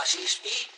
Ashish P